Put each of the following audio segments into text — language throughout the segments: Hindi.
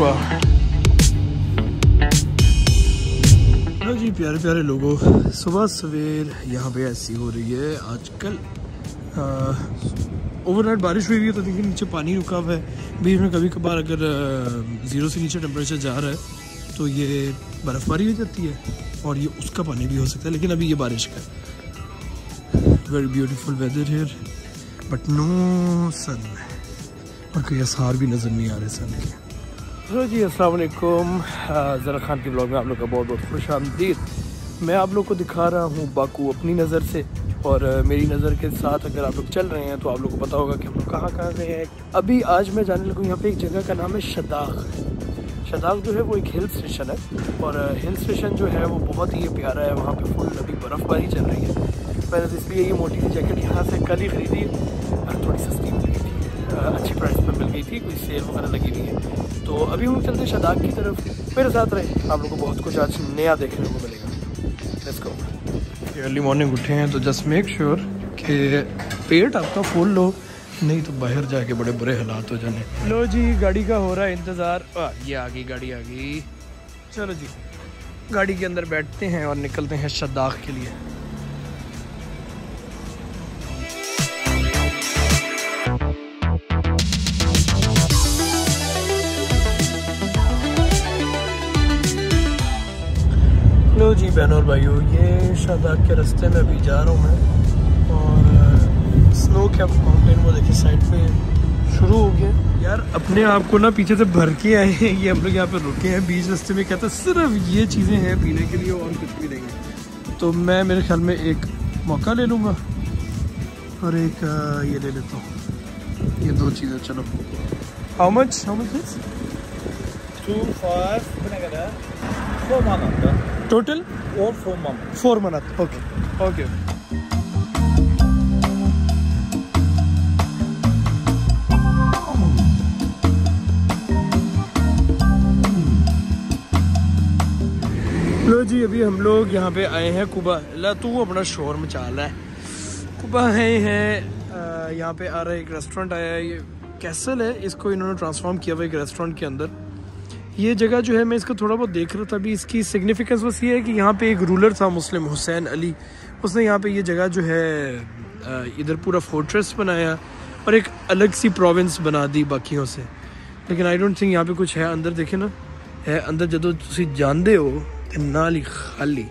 वाह। हेलो जी, प्यारे प्यारे लोगों, सुबह सवेर यहाँ पे ऐसी हो रही है। आजकल ओवरनाइट बारिश हुई हुई है तो देखिए नीचे पानी रुका हुआ है। बीच में कभी कभार अगर ज़ीरो से नीचे टेम्परेचर जा रहा है तो ये बर्फ़बारी हो जाती है और ये उसका पानी भी हो सकता है, लेकिन अभी ये बारिश का है। Very beautiful weather here but no sun और कोई आसार भी नज़र नहीं आ रहे सन के। हेलो जी, अस्सलाम वालेकुम। ज़रा खान के ब्लॉग में आप लोग का बहुत बहुत खुश आमदीद। मैं आप लोग को दिखा रहा हूँ बाकू अपनी नज़र से और मेरी नज़र के साथ अगर आप लोग चल रहे हैं तो आप लोग को पता होगा कि हम लोग कहाँ कहाँ गए हैं। अभी आज मैं जाने लगूँ, यहाँ पे एक जगह का नाम है शदाख। शदाख जो है वो एक हिल स्टेशन है और हिल स्टेशन जो है वो बहुत ही प्यारा है। वहाँ पर फुल अभी बर्फ़बारी चल रही है। मैंने तो इसलिए ये मोटी जैकेट यहाँ से कल ही ख़रीदी थोड़ी सस्ती अच्छी प्राइस पर मिल गई थी कोई सेल वगैरह लगी नहीं है। तो अभी हम चलते शदाख की तरफ़। मेरे साथ रहे। आप लोग को बहुत कुछ आज नया देखने को मिलेगा। लेट्स गो अर्ली मॉर्निंग उठे हैं तो जस्ट मेक श्योर कि पेट आपका फुल लो नहीं तो बाहर जाके बड़े बुरे हालात हो जाने। लो जी गाड़ी का हो रहा है इंतज़ार। ये आ गई गाड़ी आ गई। चलो जी। गाड़ी के अंदर बैठते हैं और निकलते हैं शदाख के लिए। जी, बहनों और भाइयों, ये शादाब के रास्ते में अभी जा रहा हूँ मैं। और स्नो कैप माउंटेन वो देखिए साइड पे शुरू हो गया। यार, अपने आप को ना पीछे से भर के आए हैं। ये हम लोग यहाँ पर रुके हैं बीच रास्ते में। कहते सिर्फ़ ये चीज़ें हैं पीने के लिए, और कुछ भी नहीं है। तो मैं, मेरे ख्याल में एक मौका ले लूँगा और एक ये ले लेता हूँ। ये दो चीज़ें, चलो। How much how much four months. Total Or four months. Four month okay okay लो जी अभी हम लोग यहाँ पे आए हैं कुबा। ला तू अपना शोर मचा रहा है कुबा है हैं यहाँ पे आ रहा है एक रेस्टोरेंट आया है। ये कैसल है? इसको इन्होंने ट्रांसफॉर्म किया हुआ एक रेस्टोरेंट के अंदर। ये जगह जो है, मैं इसको थोड़ा बहुत देख रहा था, अभी इसकी सिग्निफिकेंस बस ये है कि यहाँ पे एक रूलर था मुस्लिम, हुसैन अली। उसने यहाँ पे ये जगह जो है इधर पूरा फोर्ट्रेस बनाया और एक अलग सी प्रोविंस बना दी बाकियों से। लेकिन आई डोंट थिंक यहाँ पे कुछ है अंदर, देखे ना, है अंदर जो तुम जानते हो तो नाल खाली,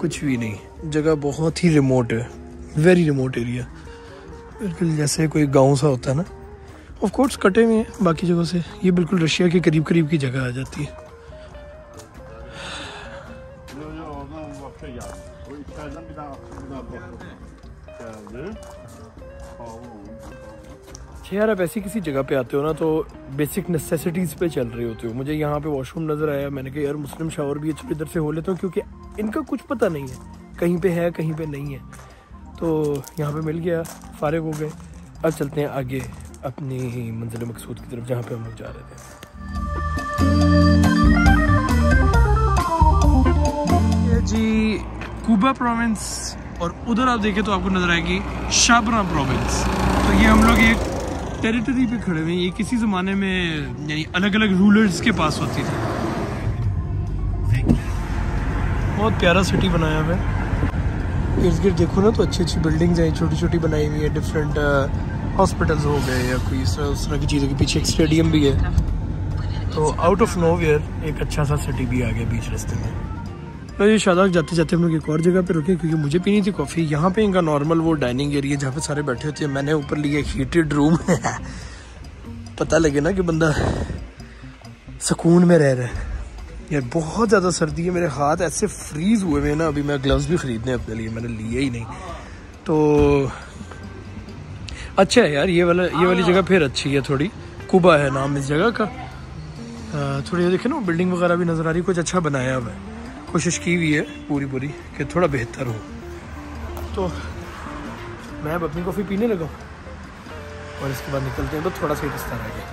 कुछ भी नहीं। जगह बहुत ही रिमोट है वेरी रिमोट एरिया बिल्कुल जैसे कोई गाँव सा होता है ना ऑफ़ कोर्स कटे हुए हैं, बाकी जगह से। ये बिल्कुल रशिया के करीब करीब की जगह आ जाती है। यार, आप ऐसी किसी जगह पे आते हो ना तो बेसिक नेसेसिटीज़ पे चल रहे होते हो। मुझे यहाँ पे वॉशरूम नज़र आया, मैंने कहा, यार, मुस्लिम शावर भी अच्छी इधर से हो लेता हूँ क्योंकि इनका कुछ पता नहीं है। कहीं पे है, कहीं पे नहीं है। तो यहाँ पे मिल गया, फारग हो गए। अब चलते हैं आगे। अपनी मंजिल मकसूद की तरफ़ जहाँ पे हम लोग जा रहे थे। जी कुबा प्रोविंस और उधर आप देखें तो आपको नज़र आएगी शाबरा प्रोविंस तो ये हम लोग एक टेरिटरी पे खड़े हुए हैं। ये किसी ज़माने में यानी अलग अलग रूलर्स के पास होती थी। बहुत प्यारा सिटी बनाया हुआ है। इर्द गिर्द देखो ना तो अच्छी अच्छी बिल्डिंग्स हैं छोटी छोटी बनाई हुई है डिफरेंट हॉस्पिटल्स हो गए या कोई इस तरह उस तरह की चीज़ों के पीछे एक स्टेडियम भी है। तो आउट ऑफ़ नो एक अच्छा सा सिटी भी आ गया बीच रास्ते में। तो ये शादाक जाते जाते हम लोग एक और जगह पे रुके क्योंकि मुझे पीनी थी कॉफ़ी यहाँ पे इनका नॉर्मल वो डाइनिंग एरिया जहाँ पे सारे बैठे होते हैं। मैंने ऊपर लिया हीटेड रूम पता लगे ना कि बंदा सुकून में रह रहा है। यार, बहुत ज़्यादा सर्दी है। मेरे हाथ ऐसे फ्रीज हुए हुए हैं ना। अभी मैं ग्लव्स भी ख़रीदने अपने लिए। मैंने लिए ही नहीं। तो अच्छा है यार ये वाला ये वाली जगह फिर अच्छी है थोड़ी। कुबा है नाम इस जगह का। थोड़ी देखे ना बिल्डिंग वगैरह भी नज़र आ रही है कुछ अच्छा बनाया हुआ है। कोशिश की हुई है पूरी पूरी कि थोड़ा बेहतर हो। तो मैं अब अपनी कॉफ़ी पीने लगा और इसके बाद निकलते हैं तो थोड़ा सा रास्ता रह गया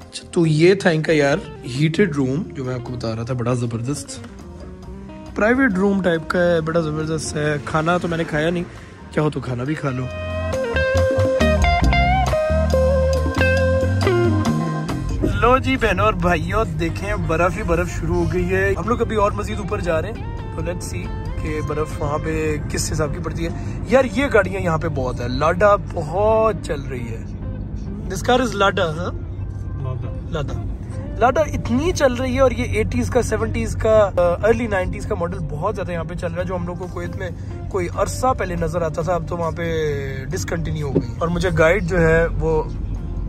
अच्छा तो ये था इनका यार हीटेड रूम जो मैं आपको बता रहा था बड़ा ज़बरदस्त। प्राइवेट रूम टाइप का है बड़ा ज़बरदस्त है। खाना तो मैंने खाया नहीं। चाहो तो खाना भी खा लो। लो जी बहनों और भाइयों देखें बर्फ़ ही बर्फ़ शुरू हो गई है। हम लोग अभी और मजीद ऊपर जा रहे हैं तो लेट्स सी कि बर्फ़ वहाँ पे किस हिसाब की पड़ती है। यार ये गाड़ियाँ यहाँ पे बहुत है। लाडा बहुत चल रही है। दिस कार इज़ लाडा हाँ? लाडा लाडा इतनी चल रही है और ये 80s का 70s का अर्ली 90s का मॉडल बहुत ज़्यादा यहाँ पे चल रहा है जो हम लोग को कोई में कोई अरसा पहले नज़र आता था अब तो वहाँ पे डिसकंटिन्यू हो गई। और मुझे गाइड जो है वो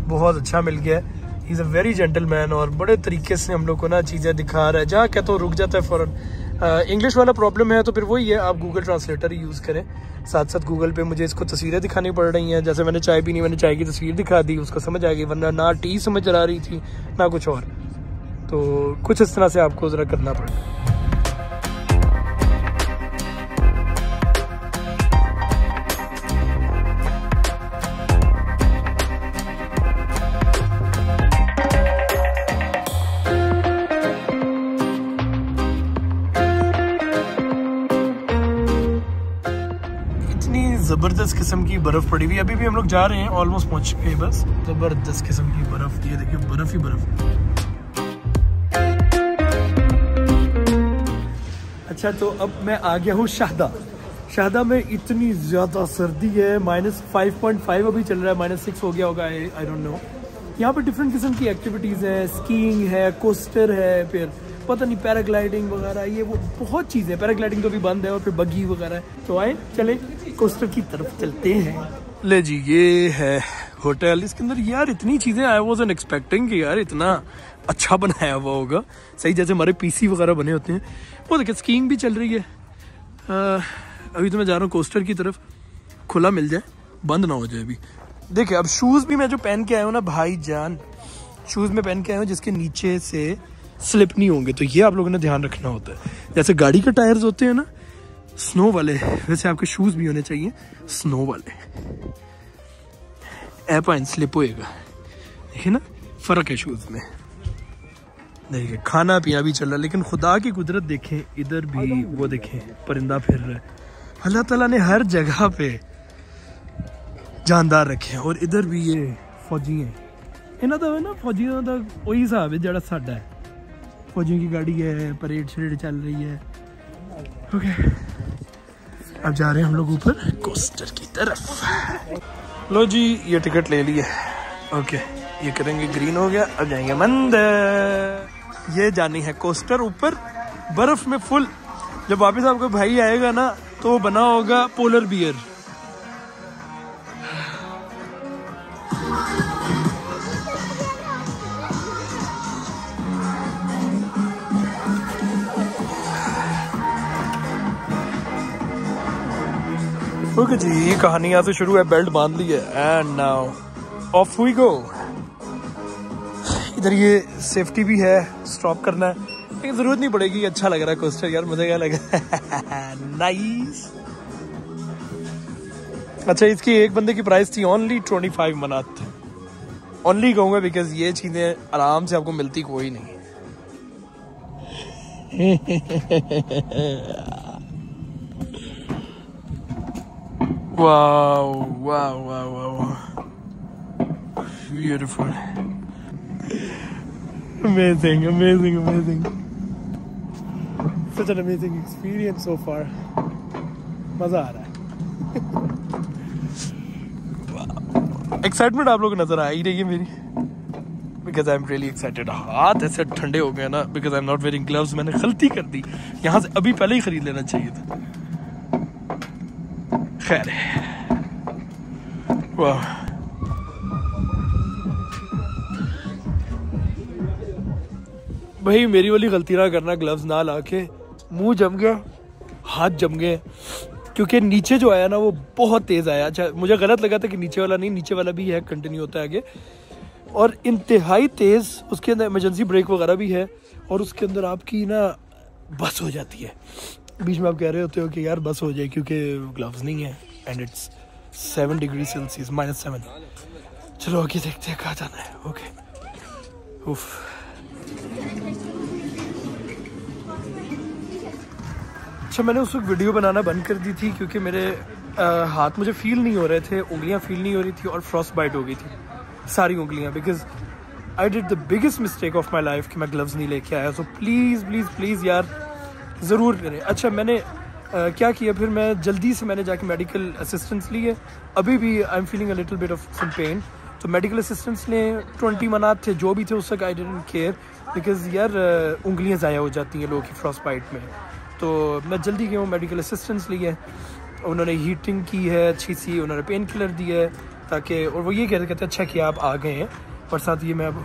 बहुत अच्छा मिल गया है। Is a very gentleman और बड़े तरीके से हम लोग को ना चीज़ें दिखा रहा है। जहाँ कहते हो, रुक जाता है फ़ौरन। इंग्लिश वाला प्रॉब्लम है तो फिर वही है, आप गूगल ट्रांसलेटर ही यूज़ करें। साथ साथ गूगल पे मुझे इसको तस्वीरें दिखानी पड़ रही हैं। जैसे मैंने चाय पीनी, मैंने चाय की तस्वीर दिखा दी, उसको समझ आ गई, वरना ना टी समझ आ रही थी, ना कुछ और। तो कुछ इस तरह से आपको ज़रा करना पड़ेगा। ज़बरदस्त किस्म की बर्फ़ पड़ी हुई अभी भी हम लोग जा रहे हैं ऑलमोस्ट पहुँच चुके हैं बस। ज़बरदस्त किस्म की बर्फ़, ये देखिए, बर्फ़ ही बर्फ़। अच्छा तो अब मैं आ गया हूँ शाहदा। शाहदा में इतनी ज़्यादा सर्दी है माइनस फाइव पॉइंट फाइव अभी चल रहा है माइनस सिक्स हो गया होगा आई डोंट नो यहाँ पर डिफरेंट किस्म की एक्टिविटीज़ है स्कीइंग है कोस्टर है, फिर पता नहीं पैराग्लाइडिंग वगैरह ये वो बहुत चीज़ें पैराग्लाइडिंग तो भी बंद है और फिर बगी वगैरह तो आए चले कोस्टर की तरफ़ चलते हैं। ले जी ये है होटल इसके अंदर यार इतनी चीज़ें आई वॉज़ एन एक्सपेक्टिंग यार इतना अच्छा बनाया हुआ होगा। सही जैसे हमारे पीसी वगैरह बने होते हैं। वो देखिए स्कीइंग भी चल रही है। आ, अभी तो मैं जा रहा हूँ कोस्टर की तरफ़। खुला मिल जाए बंद ना हो जाए अभी। देखिए अब शूज़ भी मैं जो पहन के आया हूँ ना भाई जान शूज़ में पहन के आया हूँ जिसके नीचे से स्लिप नहीं होंगे तो ये आप लोगों ने ध्यान रखना होता है। जैसे गाड़ी के टायर्स होते हैं ना, स्नो वाले, वैसे आपके शूज़ भी होने चाहिए, स्नो वाले। एपाइन स्लिप होएगा। देखिए ना, फ़र्क है शूज़ में। देखिए, खाना पीना भी चल रहा है, लेकिन खुदा की कुदरत देखें, इधर भी वो देखें, परिंदा फिर रहा है। अल्लाह ताला ने हर जगह पे जानदार रखे हैं, और इधर भी ये फौजी हैं। इन्हों का ना, फौजियों का वही हिसाब है जरा है। फौजियों की गाड़ी है, परेड शरेड चल रही है। ओके अब जा रहे हैं हम लोग ऊपर कोस्टर की तरफ़। लो जी, ये टिकट ले लिए ओके ये करेंगे ग्रीन हो गया, अब जाएँगे मंदिर। ये जानी है कोस्टर ऊपर, बर्फ़ में फुल जब वापस आपका भाई आएगा ना तो बना होगा पोलर बियर ओके जी, ये कहानी यहाँ से शुरू है, बेल्ट बाँध ली है। And now off we go इधर ये सेफ्टी भी है स्टॉप करना है। लेकिन ज़रूरत नहीं पड़ेगी अच्छा लग रहा है कोस्टर यार, मुझे क्या लगा नाइस अच्छा इसकी एक बंदे की प्राइस थी only twenty five manat. Only कहूँगा बिकॉज़ ये चीज़ें आराम से आपको मिलती कोई नहीं। Wow, wow, wow, wow. Beautiful. Amazing, amazing, amazing. Such an amazing experience so far. मज़ा आ रहा है एक्साइटमेंट आप लोग नज़र आ ही रही है मेरी because I am really excited हाथ ऐसे ठंडे हो गए ना because I am not wearing gloves मैंने गलती कर दी यहाँ से अभी पहले ही खरीद लेना चाहिए था खैर वाह भाई, मेरी वाली गलती ना करना ग्लव्स ना ला के मुँह जम गया, हाथ जम गए, क्योंकि नीचे जो आया ना, वो बहुत तेज़ आया। अच्छा मुझे गलत लगा था कि नीचे वाला नहीं, नीचे वाला भी है कंटिन्यू होता है आगे। और इंतहाई तेज़, उसके अंदर इमरजेंसी ब्रेक वगैरह भी है, और उसके अंदर आपकी ना, बस हो जाती है। बीच में आप कह रहे होते हो कि यार बस हो जाए क्योंकि ग्लव्स नहीं है and it's seven degree Celsius minus seven चलो आगे देखते हैं कहाँ जाना है। ओके उफ अच्छा मैंने उस वक्त वीडियो बनाना बंद कर दी थी क्योंकि मेरे आ, हाथ मुझे फील नहीं हो रहे थे उंगलियाँ फील नहीं हो रही थी और फ्रॉस्ट बाइट हो गई थी। सारी उंगलियाँ because I did the biggest mistake of my life कि मैं ग्लव्स नहीं लेके आया। सो प्लीज़ प्लीज़ प्लीज़ यार ज़रूर करें। अच्छा मैंने Uh, क्या किया? फिर मैं जल्दी से मैंने जाके मेडिकल असिस्टेंस ली है। अभी भी I am feeling a little bit of some pain तो मेडिकल असिस्टेंस ने ट्वेंटी मनात थे जो भी थे उस तक आई डेंट केयर बिकॉज़ यार उंगलियाँ ज़ाया हो जाती हैं लोगों की फ्रॉस्ट बाइट में। तो मैं जल्दी गया हूँ मेडिकल असिस्टेंस ली है। उन्होंने हीटिंग की है अच्छी सी उन्होंने पेन किलर दी है ताकि और वो ये कहते कहते अच्छा कि आप आ गए हैं। और साथ ये मैं अब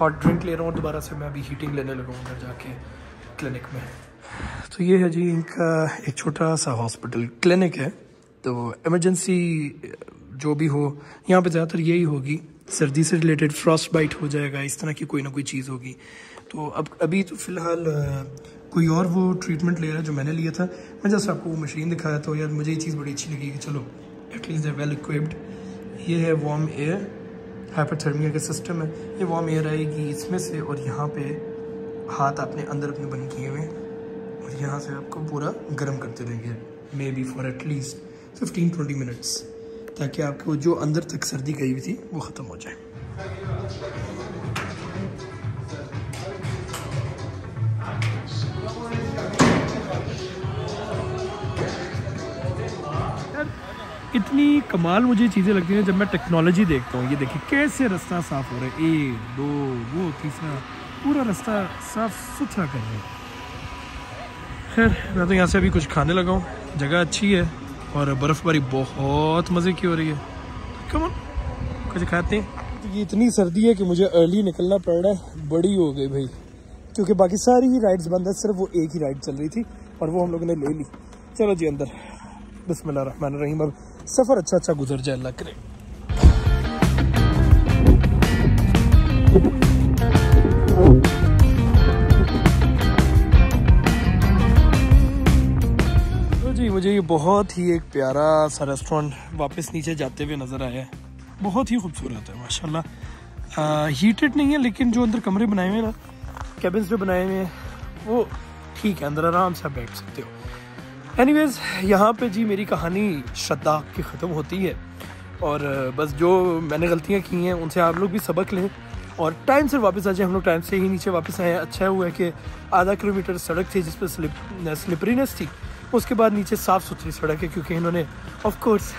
हॉट ड्रिंक ले रहा हूँ दोबारा से मैं अभी हीटिंग लेने लगा हूँ उधर जाके क्लिनिक में। तो ये है जी इनका एक छोटा सा हॉस्पिटल क्लिनिक है। तो इमरजेंसी, जो भी हो, यहाँ पे ज़्यादातर यही होगी। सर्दी से रिलेटेड फ्रॉस्ट बाइट हो जाएगा, इस तरह की कोई ना कोई चीज़ होगी। तो अब, अभी तो फ़िलहाल कोई और वो ट्रीटमेंट ले रहा है जो मैंने लिया था। मैं जस्ट आपको वो मशीन दिखाया तो यार मुझे ये चीज़ बड़ी अच्छी लगी कि चलो एटलीस्ट है वेल इक्विप्ड ये है वार्म एयर हाइपरथर्मिया का सिस्टम है। ये वार्म एयर आएगी इसमें से और यहाँ पे हाथ आपने अंदर अपने बंद किए हुए और यहाँ से आपको पूरा गर्म करते रहेंगे maybe for at least fifteen twenty minutes ताकि आपको जो अंदर तक सर्दी गई हुई थी, वो ख़त्म हो जाए। इतनी कमाल मुझे चीज़ें लगती हैं जब मैं टेक्नोलॉजी देखता हूँ। ये देखिए, कैसे रास्ता साफ़ हो रहा है। एक, दो, वो, तीसरा, पूरा रास्ता साफ़ सुथरा कर रहे हैं। खैर मैं तो यहाँ से अभी कुछ खाने लगा हूँ। जगह अच्छी है और बर्फ़बारी बहुत मज़े की हो रही है। कम कुछ खाते हैं। ये इतनी सर्दी है कि मुझे अर्ली निकलना पड़ रहा है। बड़ी हो गई भाई। क्योंकि बाकी सारी ही राइड्स बंद है, सिर्फ़ वो एक ही राइड चल रही थी और वो हम लोगों ने ले ली। चलो जी अंदर। बिस्मिल्लाह रहीम अब सफ़र अच्छा अच्छा गुजर जाए, अल्लाह करे। ये बहुत ही एक प्यारा सा रेस्टोरेंट वापस नीचे जाते हुए नज़र आया है। बहुत ही खूबसूरत है, माशाल्लाह। हीटेड नहीं है, लेकिन जो अंदर कमरे बनाए हुए ना कैबिन्स जो बनाए हुए हैं, वो ठीक है, अंदर आराम से बैठ सकते हो। एनीवेज यहाँ पे जी मेरी कहानी श्रद्धा की ख़त्म होती है। और, बस जो मैंने गलतियाँ की हैं, उनसे आप लोग भी सबक लें। और टाइम से वापस आ जाए, हम लोग टाइम से ही नीचे वापस आए अच्छा हुआ है कि आधा किलोमीटर सड़क थी जिस पर स्लिप स्लिपरीनेस थी। उसके बाद नीचे साफ़ सुथरी सड़क है क्योंकि इन्होंने ऑफकोर्स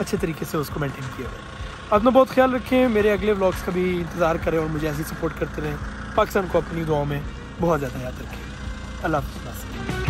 अच्छे तरीके से उसको मेंटेन किया हुआ है। अपना बहुत ख्याल रखें, मेरे अगले व्लॉग्स का भी इंतज़ार करें और मुझे ऐसी सपोर्ट करते रहें। पाकिस्तान को अपनी दुआओं में बहुत ज़्यादा याद रखें। अल्लाह हाफ़